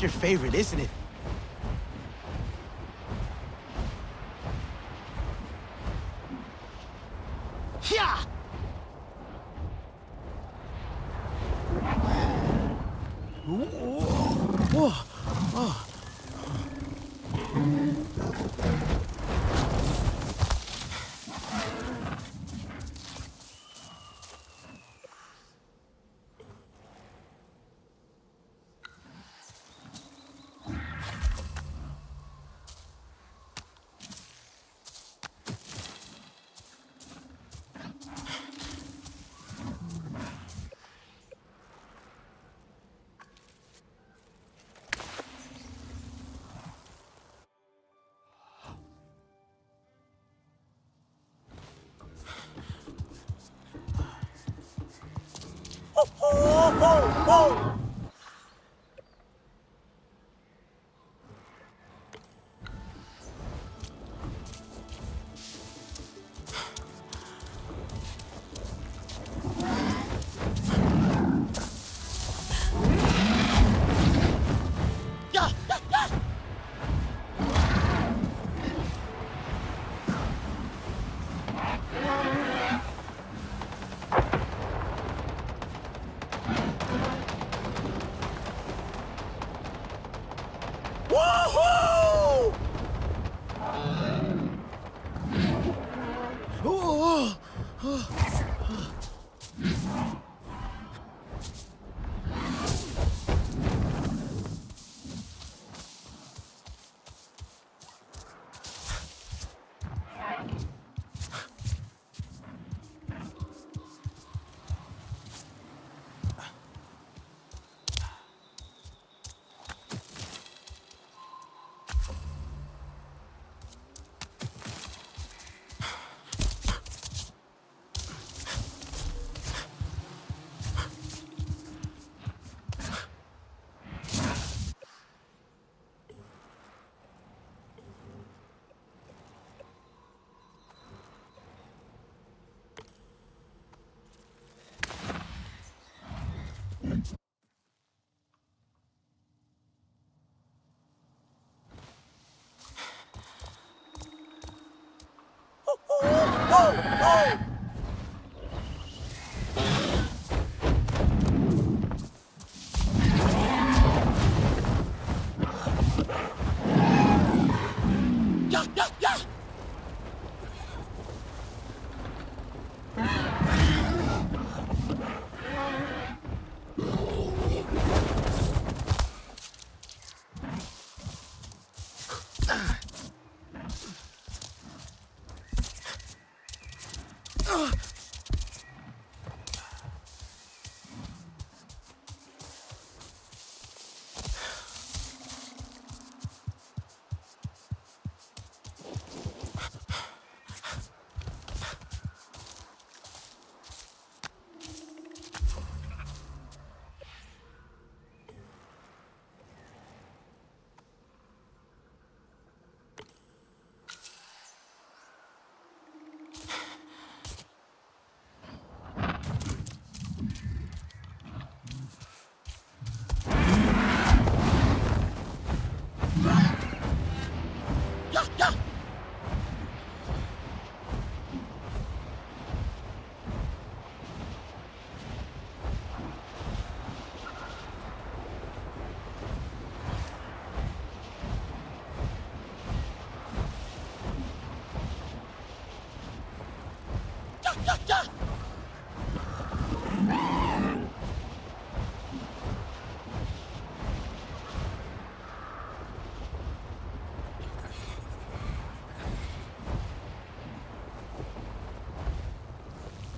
Your favorite, isn't it? Yeah! Whoa. Yeah,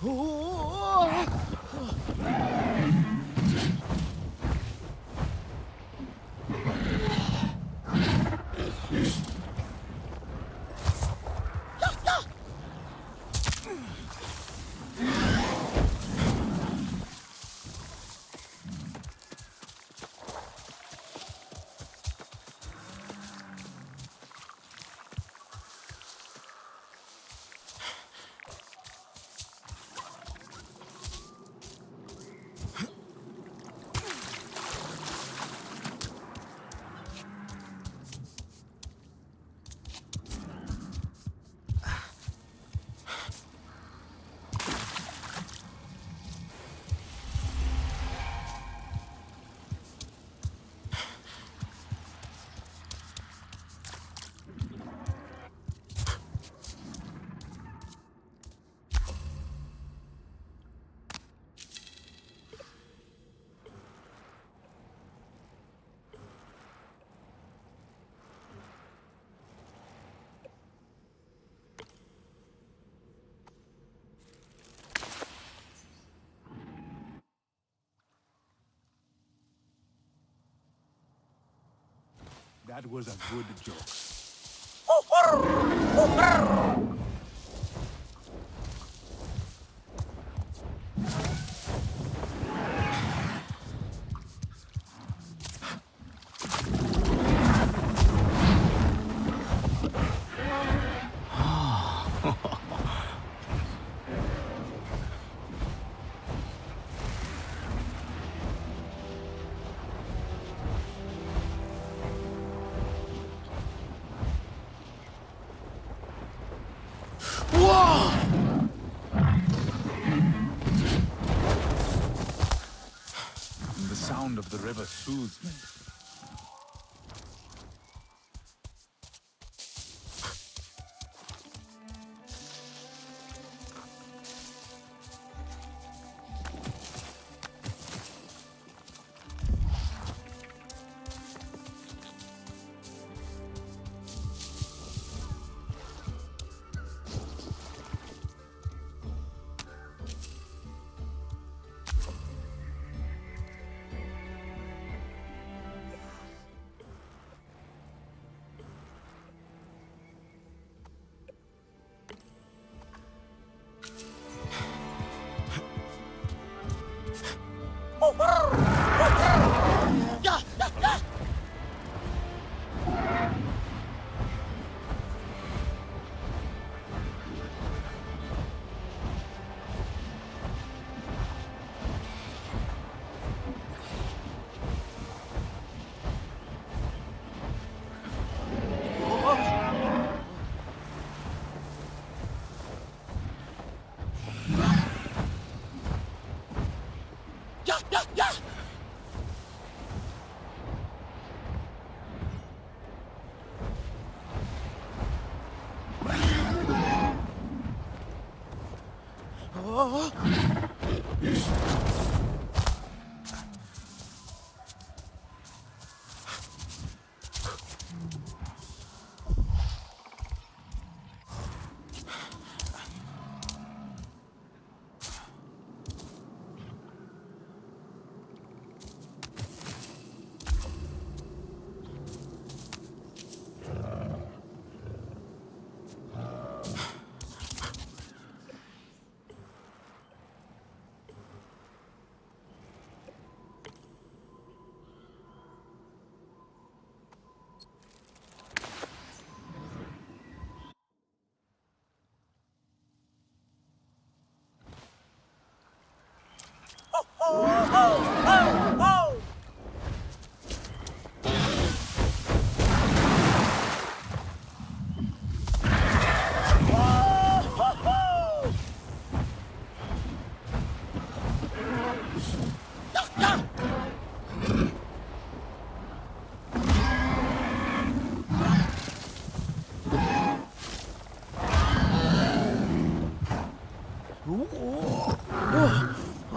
Oh! That was a good joke. Oh, oh, oh, the river soothes me.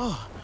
Oh.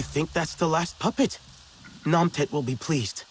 I think that's the last puppet. Namtet will be pleased.